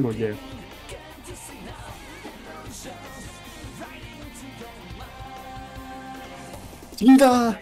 뭐예요? 진다.